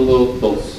little both.